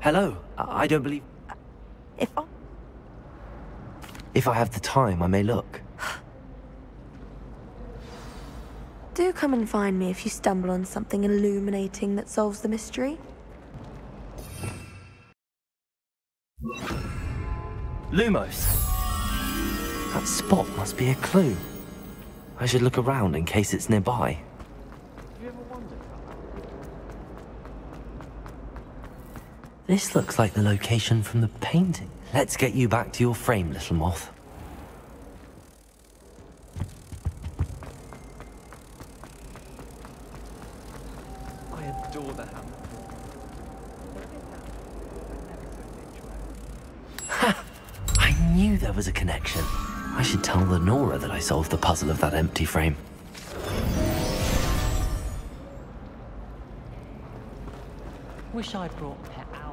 Hello. I I don't believe... If I... If I have the time, I may look. Do come and find me if you stumble on something illuminating that solves the mystery. Lumos. That spot must be a clue. I should look around in case it's nearby. This looks like the location from the painting. Let's get you back to your frame, little moth. I adore the hammer. Ha! I knew there was a connection. I should tell Lenora that I solved the puzzle of that empty frame. Wish I'd brought pet owls.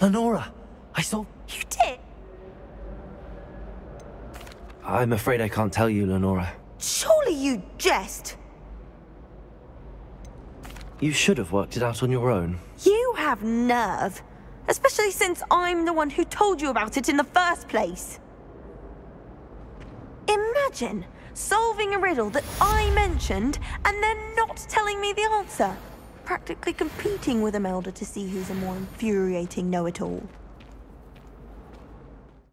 Lenora! I saw... You did? I'm afraid I can't tell you, Lenora. Surely you jest! You should have worked it out on your own. You have nerve. Especially since I'm the one who told you about it in the first place. Imagine solving a riddle that I mentioned and then not telling me the answer. Practically competing with Imelda to see who's a more infuriating know-it-all.